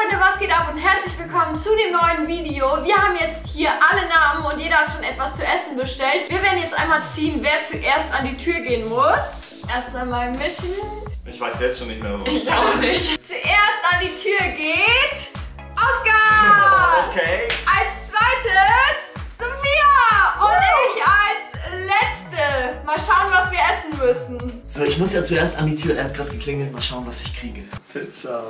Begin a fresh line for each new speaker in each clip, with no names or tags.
Freunde, was geht ab und herzlich willkommen zu dem neuen Video. Wir haben jetzt hier alle Namen und jeder hat schon etwas zu essen bestellt. Wir werden jetzt einmal ziehen, wer zuerst an die Tür gehen muss. Erst einmal mischen.
Ich weiß jetzt schon nicht mehr, wo.
Ich auch nicht.
Zuerst an die Tür geht Oscar.
Okay.
Als zweites Sophia und ich als letzte. Mal schauen, was wir müssen.
So, ich muss ja zuerst an die Tür. Er hat gerade geklingelt. Mal schauen, was ich kriege.
Pizza.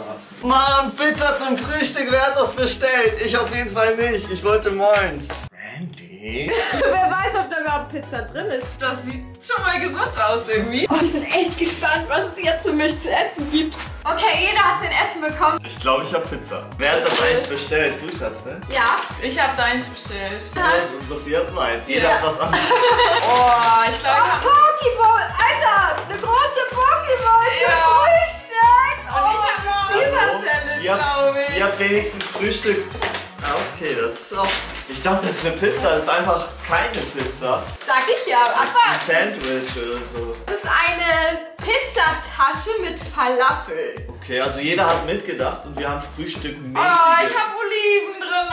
Mann, Pizza zum Frühstück. Wer hat das bestellt? Ich auf jeden Fall nicht. Ich wollte moins. Randy?
Wer weiß, ob da überhaupt Pizza drin ist.
Das sieht schon mal gesund aus irgendwie.
Oh, ich bin echt gespannt, was es jetzt für mich zu essen gibt. Okay, jeder hat sein Essen bekommen.
Ich glaube, ich habe Pizza.
Wer hat das eigentlich bestellt? Du, Schatz, ne?
Ja.
Ich habe deins bestellt.
Also, und Sophie hat meins. Jeder
Ja.
hat was anderes.
Oh,
ihr habt wenigstens Frühstück. Ah, okay, das ist auch. Ich dachte, das ist eine Pizza. Das ist einfach keine Pizza.
Sag ich ja.
Das ist ein
Aber
Sandwich oder so.
das ist eine Pizzatasche mit Falafel.
Okay, also jeder hat mitgedacht und wir haben Frühstückmäßiges.
Oh, ich habe Oliven drin.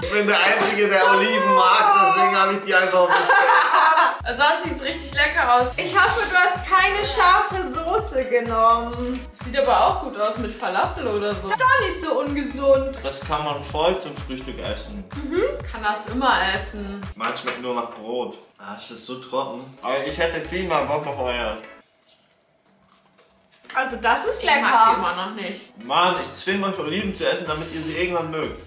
ich bin der Einzige, der Oliven mag, deswegen habe ich die einfach bestellt.
Sonst sieht es richtig lecker aus.
Ich hoffe, du hast keine scharfe Soße genommen.
Das sieht aber auch gut aus mit Falafel oder so.
Doch nicht so ungesund.
Das kann man voll zum Frühstück essen.
Kann das immer essen.
Man schmeckt nur nach Brot. Ah, es ist so trocken. Aber ich hätte viel mehr Bock auf euers.
Also das ist
Ich mag sie
lecker.
immer noch nicht.
Mann, ich zwinge euch Oliven zu essen, damit ihr sie irgendwann mögt.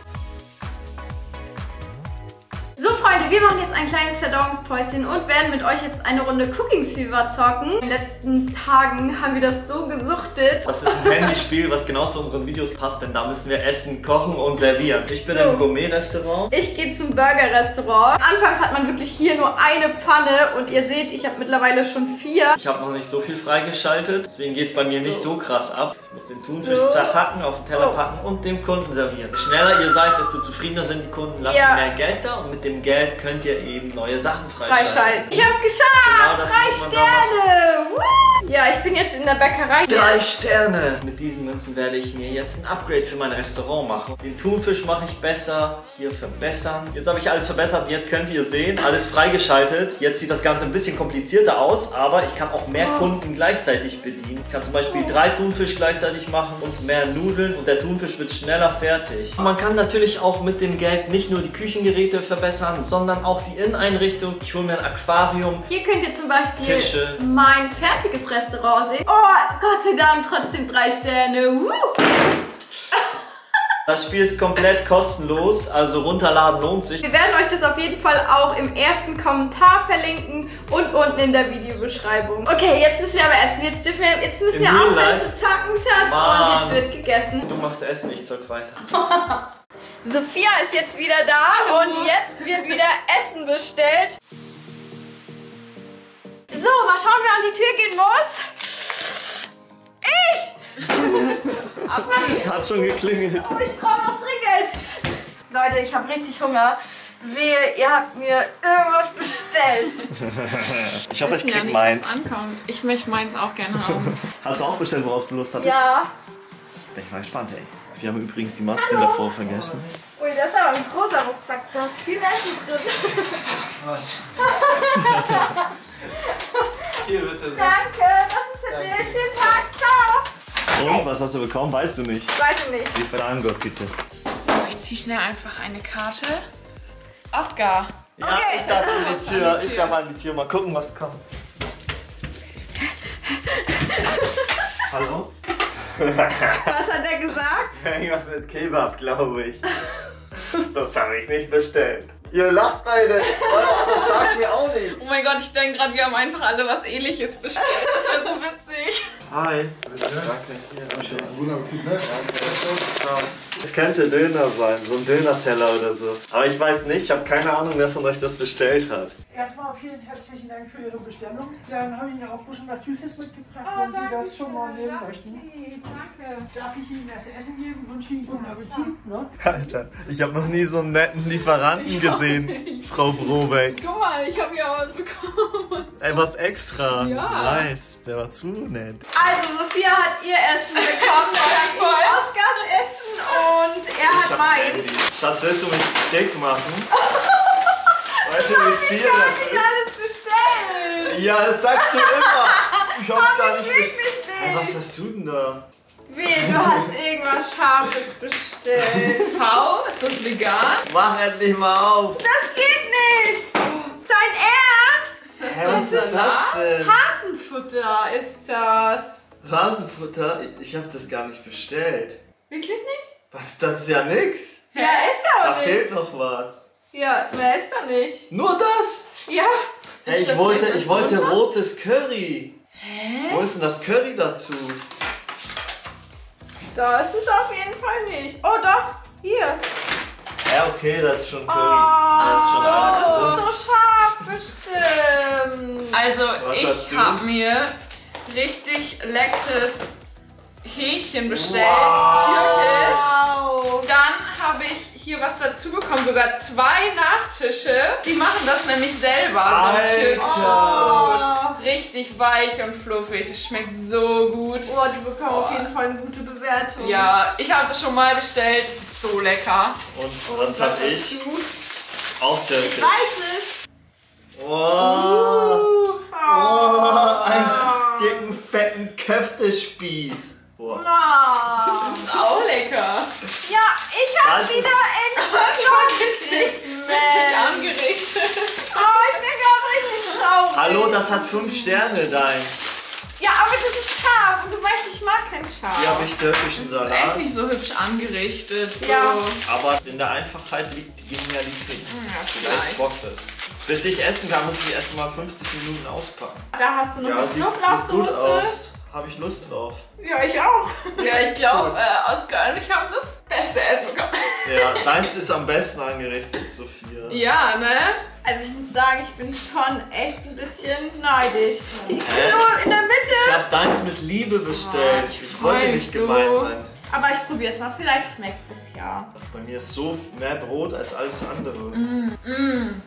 Wir machen jetzt ein kleines Verdauungspäuschen und werden mit euch jetzt eine Runde Cooking Fever zocken. In den letzten Tagen haben wir das so gesuchtet.
Das ist ein Handyspiel, was genau zu unseren Videos passt, denn da müssen wir essen, kochen und servieren. Ich bin
So.
im Gourmet-Restaurant.
Ich gehe zum Burger-Restaurant. Anfangs hat man wirklich hier nur eine Pfanne und ihr seht, ich habe mittlerweile schon vier.
Ich habe noch nicht so viel freigeschaltet, deswegen geht es bei mir nicht so krass ab. Muss den Thunfisch
So.
zerhacken, auf den Teller
Oh.
packen und dem Kunden servieren. Je schneller ihr seid, desto zufriedener sind die Kunden, lassen
Ja.
mehr Geld da und mit dem Geld könnt ihr eben neue Sachen freischalten.
Freischalten. Ich hab's geschafft!
Genau
Drei Sterne! Ja, ich bin jetzt in der Bäckerei.
Drei Sterne! Mit diesen Münzen werde ich mir jetzt ein Upgrade für mein Restaurant machen. Den Thunfisch mache ich besser, hier verbessern. Jetzt habe ich alles verbessert jetzt könnt ihr sehen, alles freigeschaltet. Jetzt sieht das Ganze ein bisschen komplizierter aus, aber ich kann auch mehr
Oh.
Kunden gleichzeitig bedienen. Ich kann zum Beispiel drei Thunfisch gleichzeitig machen und mehr Nudeln und der Thunfisch wird schneller fertig. Man kann natürlich auch mit dem Geld nicht nur die Küchengeräte verbessern, sondern auch die Inneneinrichtung. Ich hole mir ein Aquarium,
Hier könnt ihr zum Beispiel
Tische.
mein fertiges Restaurant sehen. Oh, Gott sei Dank, trotzdem drei Sterne. Woo!
Das Spiel ist komplett kostenlos, also runterladen lohnt sich.
Wir werden euch das auf jeden Fall auch im ersten Kommentar verlinken und unten in der Videobeschreibung. Okay, jetzt müssen wir aber essen. Jetzt, dürfen wir, jetzt müssen
In
wir aufhören zu zacken, Schatz.
Mann.
Und jetzt wird gegessen.
Du machst Essen, ich zock weiter.
Sophia ist jetzt wieder da und jetzt wird wieder Essen bestellt. So, mal schauen, wer an die Tür gehen muss. Ich!
Hat schon geklingelt.
Oh, ich brauche noch dringend. Leute, ich habe richtig Hunger. Wehe, ihr habt mir irgendwas bestellt.
Ich hoffe, ich
Wissen ja
krieg
nicht,
meins.
was. Ich möchte meins auch gerne haben.
Hast du auch bestellt, worauf du Lust hattest?
Ja.
Bin ich mal gespannt, ey. Wir haben übrigens die Masken davor vergessen.
Ui, das ist aber ein großer Rucksack. Da ist viel Essen drin.
Hier bitte
Danke, das ist ein Schönen Tag. Ciao.
Und, was hast du bekommen? Weißt du nicht.
Weiß ich nicht.
Lieferant Gott, bitte.
So, ich ziehe schnell einfach eine Karte. Oscar.
Ja,
Okay.
ich darf an die Tür. Ich darf an die Tür. Mal gucken, was kommt. Hallo?
Was hat er gesagt?
Irgendwas mit Kebab, glaube ich. Das habe ich nicht bestellt. Ihr lacht beide. Das sagt mir auch nichts.
Oh mein Gott, ich denke gerade, wir haben einfach alle was ähnliches bestellt. Das wäre so witzig.
Hi. Es könnte Döner sein, so ein Dönerteller oder so. Aber ich weiß nicht, ich habe keine Ahnung, wer von euch das bestellt hat.
Erstmal vielen herzlichen Dank für Ihre Bestellung. Dann habe ich Ihnen auch bisschen was Süßes mitgebracht,
Oh,
wenn Sie das schon mal nehmen möchten.
Danke.
Darf ich Ihnen das Essen geben? Wünsche Ihnen guten Appetit. Ne?
Alter, ich habe noch nie so einen netten Lieferanten gesehen, Frau Brobeck.
Guck mal, ich habe ja was bekommen.
Etwas extra.
Ja.
Nice. Der war zu nett.
Also Sophia hat ihr Essen bekommen, dann ich
Voll.
Oscars Essen und er
Ich
hat meins.
Schatz, willst du mich dick machen? weißt du, wie viel
Ich hab
das
nicht
ist?
alles bestellt.
Ja, das sagst du immer. Ich hab's gar nicht. Hey,
nicht.
was hast du denn da?
Wie, du hast irgendwas Scharfes bestellt.
V, ist das vegan?
Mach endlich mal auf.
Das geht nicht. Dein Ernst?
Ist das
Hä, was ist das denn?
Hasenfutter ist das.
Rasenfutter? Ich, ich hab das gar nicht bestellt.
Wirklich nicht?
Was? Das ist ja nix.
Ja, ist ja
Da
auch
fehlt
nicht.
noch was.
Ja, mehr ist da nicht.
Nur das?
Ja.
Hey, ich wollte, ich
was
wollte rotes Curry. Hä? Wo ist denn das Curry dazu?
Da ist es auf jeden Fall nicht. Oh doch, hier.
Ja, okay, das ist schon Curry.
Oh,
das ist schon alles
das ist so scharf bestimmt.
Also, ich habe mir richtig leckeres Hähnchen bestellt.
Wow.
Türkisch.
Wow.
Dann habe ich hier was dazu bekommen, sogar zwei Nachtische. Die machen das nämlich selber, so
Alter.
türkisches
Oh.
Richtig weich und fluffig. Das schmeckt so gut.
Oh, die bekommen auf jeden Fall eine gute Bewertung.
Ja, ich habe das schon mal bestellt. Es ist so lecker.
Und
Und
was hab
hast
ich? Auch Türkisch.
Ich weiß es.
Wow.
Oh.
Oh, einen dicken, fetten Köftespieß. Boah.
Oh.
Ist auch lecker.
Ja, ich habe
Das ist-
wieder
Das
endlich
ist witzig angerichtet.
Oh, ich bin gerade richtig traurig.
Hallo, das hat fünf Sterne, deins.
Ja, aber das ist scharf und du weißt, ich mag kein Scharf.
Hier habe ich türkischen
Das ist
Salat.
endlich so hübsch angerichtet. So.
Ja.
Aber in der Einfachheit liegt die Genialität.
Ja,
Vielleicht bockt es. Bis ich essen kann, muss ich erst mal 50 Minuten auspacken.
Da hast du noch
Ja,
eine Knoblauchsoße.
Habe ich Lust drauf.
Ja, ich auch.
Ja, ich glaube, äh, Oskar und ich haben das beste Essen bekommen.
Ja, deins ist am besten angerichtet, Sophia.
Ja, ne?
Also ich muss sagen, ich bin schon echt ein bisschen neidisch. Ich bin
Hä?
so in der
Ich
Mitte.
habe deins mit Liebe bestellt.
Oh, ich
ich wollte nicht
mich so.
gemein sein.
Aber ich probiere es mal. Vielleicht schmeckt es ja.
Bei mir ist so mehr Brot als alles andere.
Mm, mm.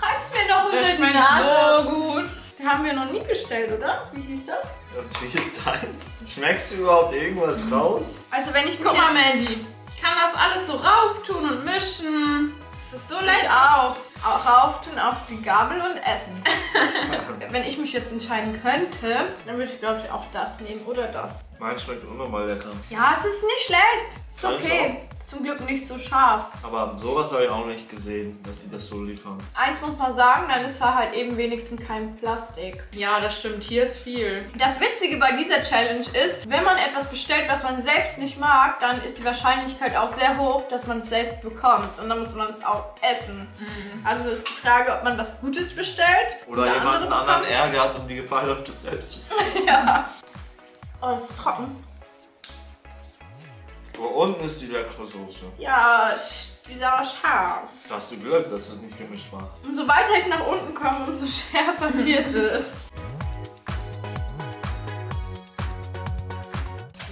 Reib's mir noch unter die Nase.
so gut.
Die haben wir noch nie bestellt, oder? Wie hieß das?
Und wie ist deins? Schmeckst du überhaupt irgendwas raus?
Also wenn ich
Guck mal, Mandy. Ich kann das alles so rauf tun und mischen. Das ist so
Ich
lecker.
auch. Auch rauf tun auf die Gabel und essen. Wenn ich mich jetzt entscheiden könnte, dann würde ich glaube ich auch das nehmen oder das.
Mein schmeckt unnormal lecker.
Ja, es ist nicht schlecht. Ist okay. Ist zum Glück nicht so scharf.
Aber sowas habe ich auch nicht gesehen, dass sie das so liefern.
Eins muss man sagen, dann ist da halt eben wenigstens kein Plastik.
Ja, das stimmt. Hier ist viel.
Das Witzige bei dieser Challenge ist, wenn man etwas bestellt, was man selbst nicht mag, dann ist die Wahrscheinlichkeit auch sehr hoch, dass man es selbst bekommt. Und dann muss man es auch essen. Also ist die Frage, ob man was Gutes bestellt.
Oder
der
jemanden
andere
anderen ärgert und die Gefahr läuft, das selbst zu tun.
Oh, das ist trocken.
Da unten ist die leckere Soße.
Ja, die ist aber scharf.
Da hast du Glück, dass das nicht gemischt war.
Umso weiter ich nach unten komme, umso schärfer wird es.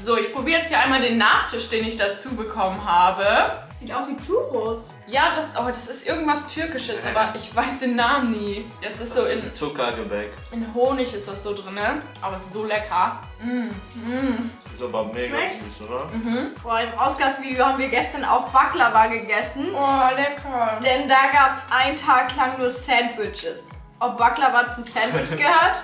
So, ich probiere jetzt hier einmal den Nachtisch, den ich dazu bekommen habe.
Sieht aus wie Churros.
Ja, das, oh, das ist irgendwas Türkisches, aber ich weiß den Namen nie. Das ist so
Das
in,
ist Zuckergebäck.
in Honig ist das so drin, aber es ist so lecker. Mm, mm.
Ist aber mega
Schmeckt's?
süß, oder?
Boah, im Ausgangsvideo haben wir gestern auch Baklava gegessen.
Oh, lecker.
Denn da gab es einen Tag lang nur Sandwiches. Ob Baklava zu Sandwich gehört?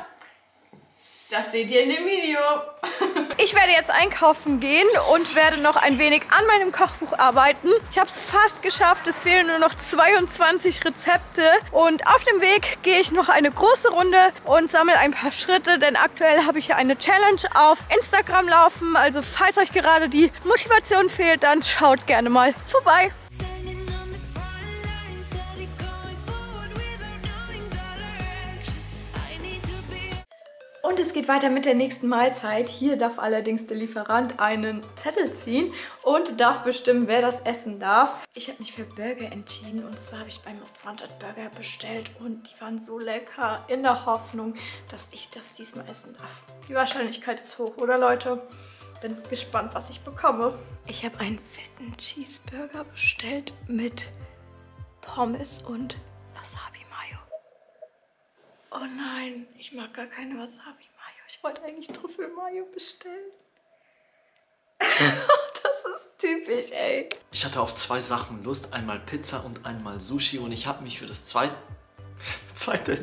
Das seht ihr in dem Video. Ich werde jetzt einkaufen gehen und werde noch ein wenig an meinem Kochbuch arbeiten. Ich habe es fast geschafft. Es fehlen nur noch 22 Rezepte. Und auf dem Weg gehe ich noch eine große Runde und sammle ein paar Schritte. Denn aktuell habe ich ja eine Challenge auf Instagram laufen. Also falls euch gerade die Motivation fehlt, dann schaut gerne mal vorbei. Und es geht weiter mit der nächsten Mahlzeit. Hier darf allerdings der Lieferant einen Zettel ziehen und darf bestimmen, wer das essen darf. Ich habe mich für Burger entschieden und zwar habe ich beim Most Wanted Burger bestellt und die waren so lecker in der Hoffnung, dass ich das diesmal essen darf. Die Wahrscheinlichkeit ist hoch, oder Leute? Bin gespannt, was ich bekomme. Ich habe einen fetten Cheeseburger bestellt mit Pommes und. Oh nein, ich mag gar keine Wasabi-Mayo. Ich wollte eigentlich Trüffel-Mayo bestellen. das ist typisch, ey.
Ich hatte auf zwei Sachen Lust, einmal Pizza und einmal Sushi und ich habe mich für das zweite, zweite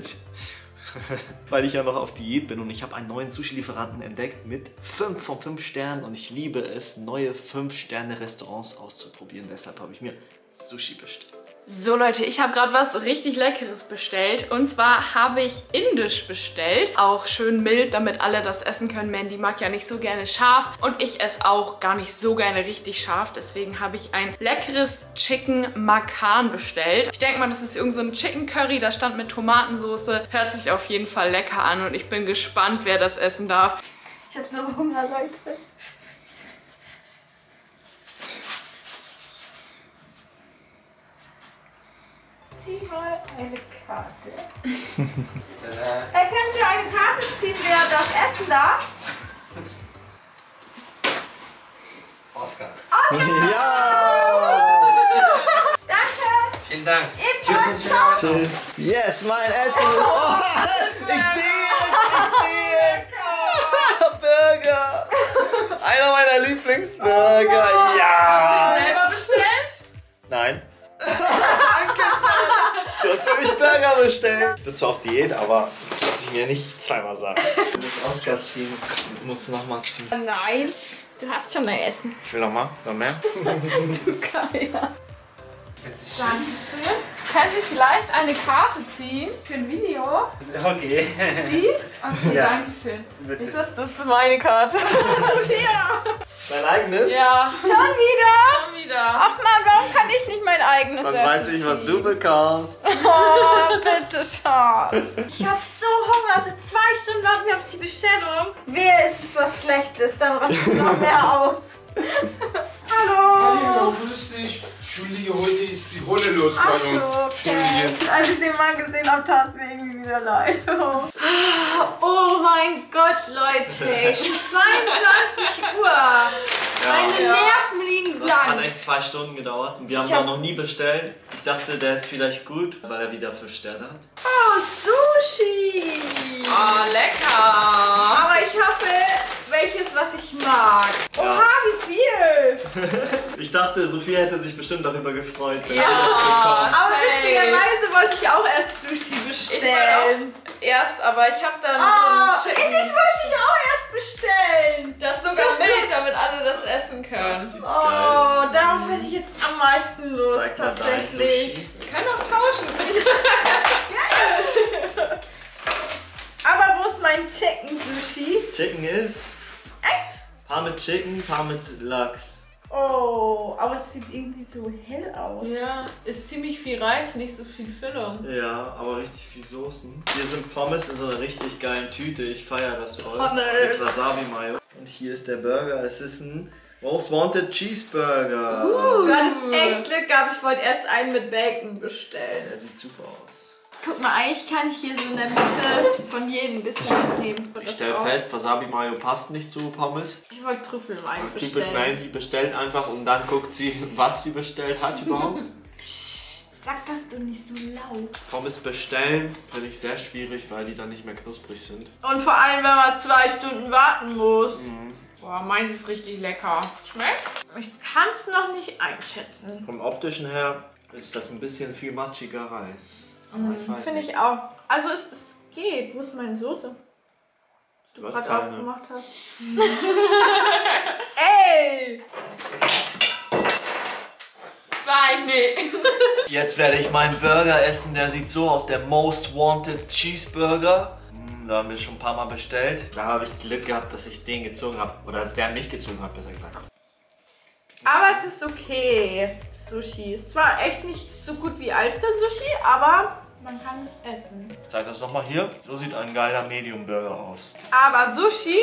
weil ich ja noch auf Diät bin und ich habe einen neuen Sushi-Lieferanten entdeckt mit 5 von 5 Sternen und ich liebe es, neue 5-Sterne-Restaurants auszuprobieren. Deshalb habe ich mir Sushi bestellt.
So Leute, ich habe gerade was richtig Leckeres bestellt. Und zwar habe ich Indisch bestellt. Auch schön mild, damit alle das essen können. Mandy mag ja nicht so gerne scharf. Und ich esse auch gar nicht so gerne richtig scharf. Deswegen habe ich ein leckeres Chicken Makan bestellt. Ich denke mal, das ist irgend so Chicken Curry. Da stand mit Tomatensauce. Hört sich auf jeden Fall lecker an. Und ich bin gespannt, wer das essen darf.
Ich habe so Hunger, Leute. Zieh mal eine Karte. er könnte eine Karte ziehen, wer das essen darf.
Oscar.
Ja!
Danke.
Vielen Dank.
Ebenfalls. Ciao.
Tschüss. Yes, mein Essen! Oh, ich sehe es, ich sehe es! Burger! Einer meiner Lieblingsburger! Ja!
Selber bestellt?
Nein. Hast für mich Burger bestellt. Ich bin zwar auf Diät, aber das lasse ich mir nicht zweimal sagen. Du musst Oscar ziehen. Du musst nochmal ziehen.
Nein, du hast schon dein Essen.
Ich will nochmal. Noch mehr?
Du Geier.
Dankeschön. Können Sie vielleicht eine Karte ziehen für ein Video?
Okay.
Die? Okay,
Ja.
danke schön.
Bitte.
Nicht, dass das meine Karte. ja.
Dein eigenes?
Ja,
Schon wieder?
schon wieder.
Ach man, warum kann ich nicht mein eigenes
Dann weiß ich, was du bekommst.
Oh, bitte, Schatz. Ich hab so Hunger. Seit zwei Stunden warten wir auf die Bestellung. Wer ist es, was schlecht ist? Dann rastet noch mehr aus. Hallo.
Hallo, grüß dich. Entschuldige, heute
Ach
bei
so,
uns.
okay.
Entschuldige.
Als ich den Mann gesehen habe, tat es mir irgendwie wieder leid. Oh mein Gott, Leute. Schon 22 Uhr. Meine Nerven liegen
Das hat
blank.
echt zwei Stunden gedauert und wir haben da noch nie bestellt. Ich dachte, der ist vielleicht gut, weil er wieder fünf Sterne hat.
Oh, Sushi.
Ah, lecker.
Aber ich hoffe, welches, was ich mag.
Ich dachte, Sophia hätte sich bestimmt darüber gefreut, wenn
Ja.
das.
Aber witzigerweise wollte ich auch erst Sushi
Ich
bestellen.
erst, aber ich habe dann
Ah,
so ein Chicken.
Indisch wollte ich auch erst bestellen.
Das sogar
So,
damit alle das essen
Das
können.
sieht
Oh,
geil
darauf hätte ich jetzt am meisten Lust,
Zeig
tatsächlich.
Wir können auch tauschen.
Aber wo ist mein Chicken Sushi?
Chicken ist
Echt?
paar mit Chicken, paar mit Lachs.
Oh, aber es sieht irgendwie so hell aus.
Ja, ist ziemlich viel Reis, nicht so viel Füllung.
Ja, aber richtig viel Soßen. Hier sind Pommes in so einer richtig geilen Tüte. Ich feiere das voll.
Pommes.
Mit Wasabi Mayo. Und hier ist der Burger. Es ist ein Most Wanted Cheeseburger.
Du hattest echt Glück gehabt, ich wollte erst einen mit Bacon bestellen.
Der sieht super aus.
Guck mal, eigentlich kann ich hier so in der Mitte von jedem ein bisschen was nehmen.
Ich stelle fest, Wasabi Mayo passt nicht zu Pommes.
Ich wollte Trüffelwein
Typisch
bestellen.
Mandy bestellt einfach und dann guckt sie, was sie bestellt hat überhaupt.
Sag das doch nicht so laut.
Pommes bestellen finde ich sehr schwierig, weil die dann nicht mehr knusprig sind.
Und vor allem, wenn man zwei Stunden warten muss.
Boah, meins ist richtig lecker. Schmeckt?
Ich kann es noch nicht einschätzen.
Vom optischen her ist das ein bisschen viel matschiger Reis. Weiß
Finde ich auch. Also es, es geht. Wo ist meine Soße? Was du
Du hast
gerade aufgemacht hast. Ey!
Zwei, nee.
Jetzt werde ich meinen Burger essen, der sieht so aus, der Most Wanted Cheeseburger. Mm, Da haben wir schon ein paar Mal bestellt. Da habe ich Glück gehabt, dass ich den gezogen habe. Oder dass der mich gezogen hat, besser gesagt.
Aber es ist okay. Sushi. Es war echt nicht so gut wie Alster-Sushi, aber man kann es essen.
Ich zeige das nochmal hier. So sieht ein geiler Medium Burger aus.
Aber Sushi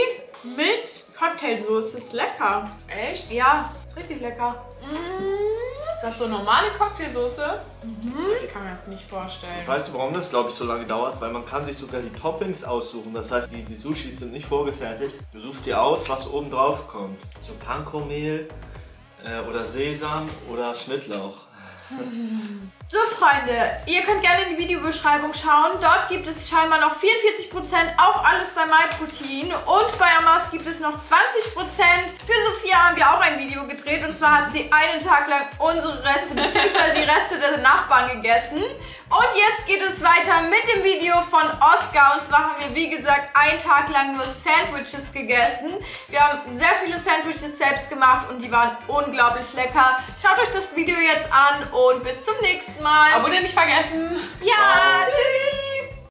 mit Cocktailsoße ist lecker.
Echt?
Ja, ist richtig lecker.
Ist das so normale Cocktailsoße? Die kann man jetzt nicht vorstellen.
Weißt du, warum das, glaube ich, so lange dauert? Weil man kann sich sogar die Toppings aussuchen. Das heißt, die, die Sushis sind nicht vorgefertigt. Du suchst dir aus, was oben drauf kommt. So Panko-Mehl äh, oder Sesam oder Schnittlauch.
So, Freunde, ihr könnt gerne in die Videobeschreibung schauen. Dort gibt es scheinbar noch 44% auf alles bei MyProtein. Und bei Amas gibt es noch 20%. Für Sophia haben wir auch ein Video gedreht. Und zwar hat sie einen Tag lang unsere Reste bzw. die Reste der Nachbarn gegessen. Und jetzt geht es weiter mit dem Video von Oscar. Und zwar haben wir, wie gesagt, einen Tag lang nur Sandwiches gegessen. Wir haben sehr viele Sandwiches selbst gemacht und die waren unglaublich lecker. Schaut euch das Video jetzt an und bis zum nächsten Mal.
Abonnieren nicht vergessen.
Ja, tschüss.